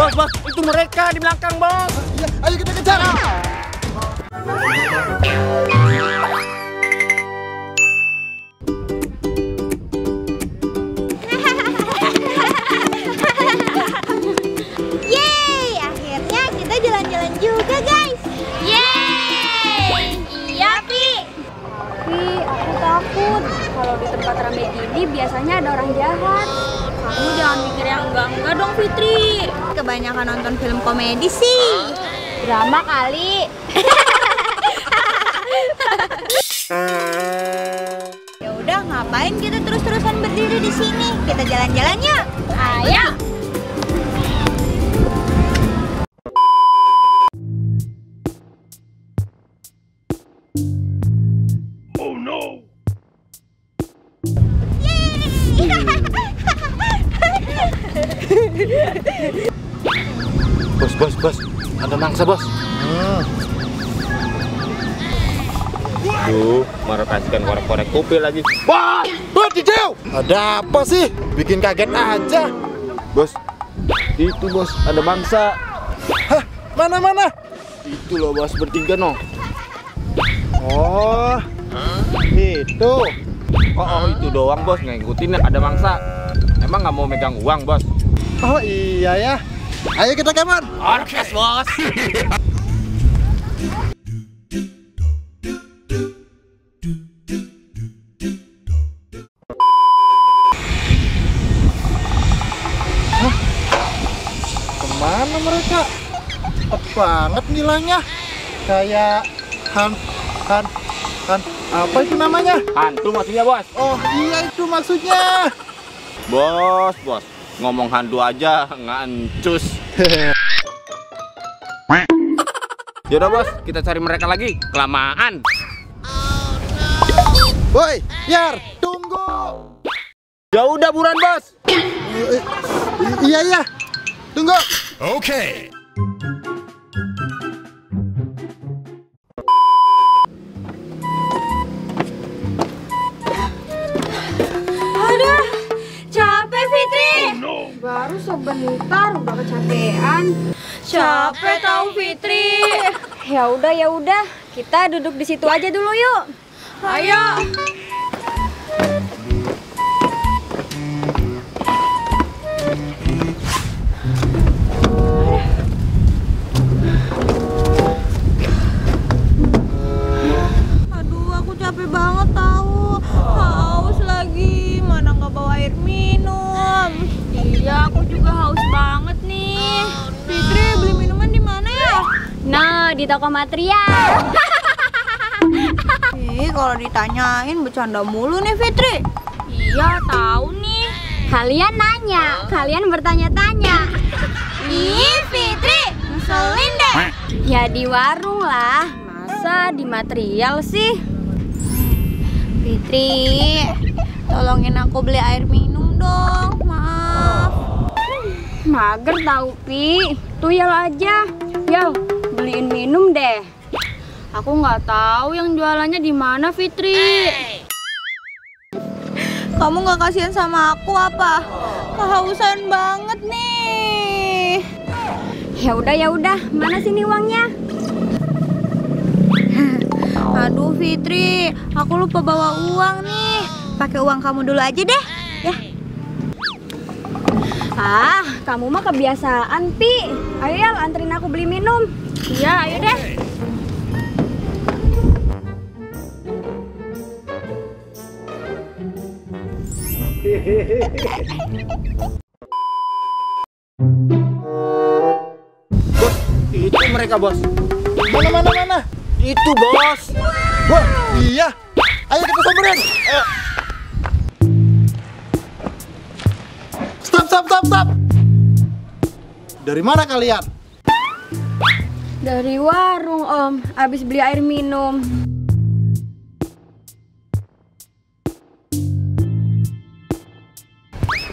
Bos, bos, itu mereka di belakang, bos. Iya, ayo kita kejar. Yeay, Kebanyakan nonton film komedi sih. Drama kali. Ya udah, ngapain kita terus-terusan berdiri di sini? Kita jalan-jalan yuk. Ayo. Ada mangsa, bos. Tuh, marah kasihkan korek-korek kupil lagi. Wah, wah Cicio. Ada apa sih? Bikin kaget aja. Bos, itu bos, ada mangsa. Hah, mana mana? Itu loh bos, bertiga no. Oh, itu. Kok oh, itu doang bos, ngikutin ada mangsa. Emang nggak mau megang uang bos? Oh iya ya. Ayo kita kemon. Orkes bos. Ke mana mereka? Cepet banget nilainya. Kayak han han han apa itu namanya? Hantu maksudnya bos. Oh iya itu maksudnya. Bos, bos. Ngomong hantu aja nggak ancus. Yaudah bos, kita cari mereka lagi. Kelamaan. Woi, Yar, tunggu. Ya udah buruan bos. Iya iya. Tunggu. Aduh, Baru sebentar udah kecapean. Capek tahu Fitri. Ya udah ya udah, kita duduk di situ aja dulu yuk. Ayo. Fitri beli minuman di mana ya? Nah, di toko material. Ih, kalau ditanyain bercanda mulu nih Fitri. Iya, tahu nih. Kalian nanya, kalian bertanya-tanya. Ih, Fitri, ngeselin deh. Ya di warung lah, masa di material sih? Fitri, tolongin aku beli air minum dong. Mager tau Pi, tuh Yal aja. Yal, beliin minum deh. Aku nggak tahu yang jualannya di mana Fitri. Kamu nggak kasihan sama aku apa? Kehausan banget nih. Ya udah ya udah, mana sini uangnya? Aduh Fitri, aku lupa bawa uang nih. Pakai uang kamu dulu aja deh. Ya. Ah, kamu mah kebiasaan Pi. Ayo Yal, anterin aku beli minum. Iya, ayo deh. Bos, itu mereka bos. Mana mana mana? Itu bos. Wah, iya. Ayo kita samperin. Ayo. Stop, stop, stop. Dari mana kalian? Dari warung Om, abis beli air minum.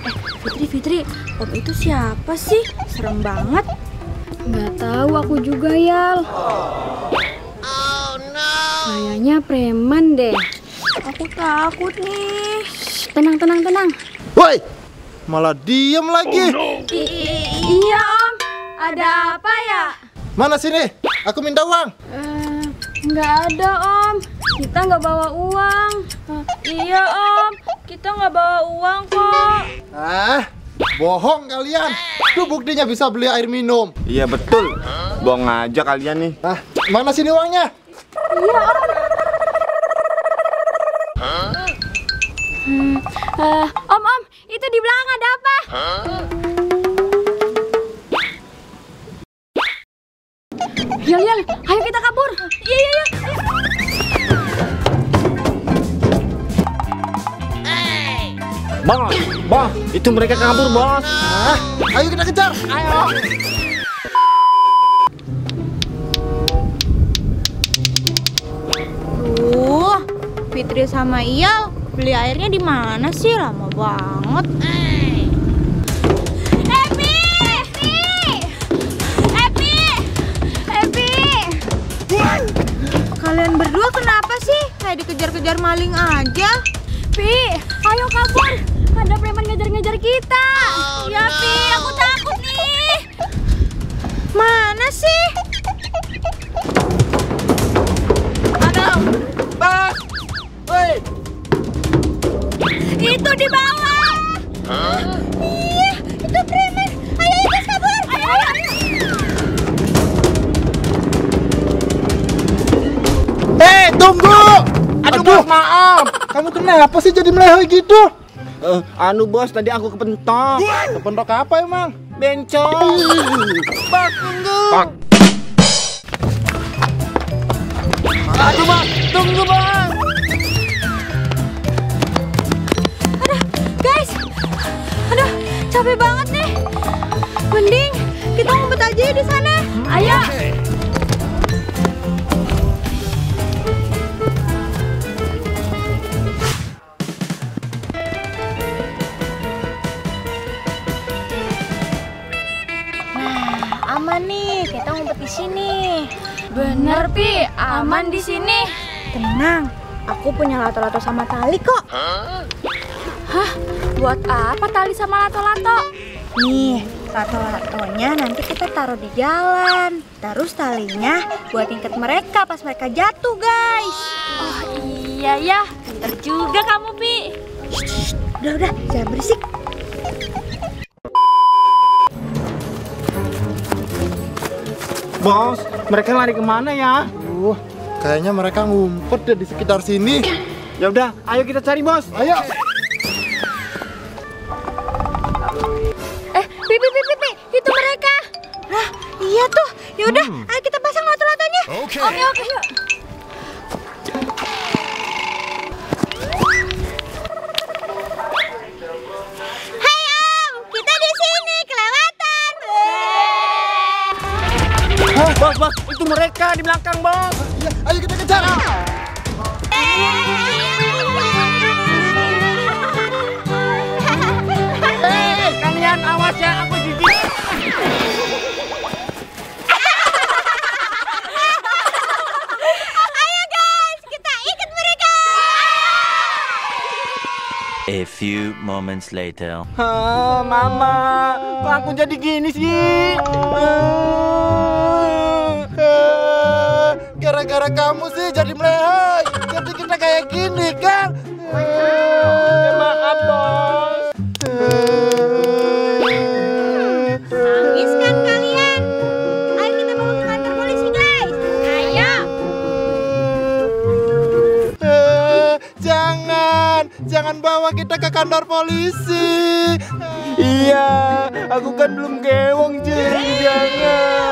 Eh, Fitri, Fitri, Om itu siapa sih? Serem banget. Nggak tahu aku juga Yal. Kayaknya preman deh. Aku takut nih. Tenang, tenang, tenang. Woi, malah diem lagi. I- iya Om, Ada apa ya? Mana sini? Aku minta uang. Eh, nggak ada om. Kita nggak bawa uang. Eh, iya om, kita nggak bawa uang kok. Ah, bohong kalian. Tuh buktinya bisa beli air minum. Iya betul. Bohong aja kalian nih. Ah, mana sini uangnya? Eh, om om, itu di belakang ada apa? Yel yel, ayo kita kabur. Iya iya iya. Bos, bos, itu mereka kabur bos. Ah, ayo kita kejar. Ayo. Duh, Fitri sama Iyal beli airnya di mana sih? Lama banget. Epi, Dikejar-kejar maling aja. Pi, ayo kabur. Ada preman ngejar-ngejar kita. ya Pi, aku takut nih. Mana sih? Bos, woi, Itu di bawah. Iya, itu preman. Ayo kita kabur. Ayo, ayo, ayo. Eh, tunggu. Aduh bos maaf. Kamu kenapa sih jadi melehoi gitu? Eh, anu bos, tadi aku kepentok. Kepentok apa emang? Bencong. Bos, tunggu. Aduh bos, tunggu bos. Guys, aduh capek banget nih. Mending kita ngumpet aja ya di sana. Ayo. Aman nih, kita ngumpet di sini. Bener Pi, aman di sini. Tenang, aku punya lato-lato sama tali kok. Hah? Buat apa tali sama lato-lato? Nih, lato-latonya nanti kita taruh di jalan. Terus talinya buat ikat mereka pas mereka jatuh, guys. Oh iya ya, pinter juga kamu Pi. Udah, udah, jangan berisik. Bos, mereka lari ke mana ya? Uh, kayaknya mereka ngumpet deh di sekitar sini. Ya udah, ayo kita cari bos. Ayo. Eh, Pi, Pi, Pi, Pi, Pi, itu mereka. Lah, iya tuh. Yaudah, ayo kita pasang lato-latonya. Oke, oke, yuk. Hai mereka di belakang bos. Iya, ayo kita kejar. Hei, kalian awas ya, aku jijik. Ayo guys, kita ikat mereka. A few moments later. Hah, mama, kok aku jadi gini sih? Eh, Gara-gara kamu sih jadi melehoi. Jadi kita kayak gini kan? Ya, maaf bos. Nangis kan kalian? Ayo kita bawa ke kantor polisi guys. Ayo. Eh, Jangan, jangan bawa kita ke kantor polisi. Iya, aku kan belum gewong juga.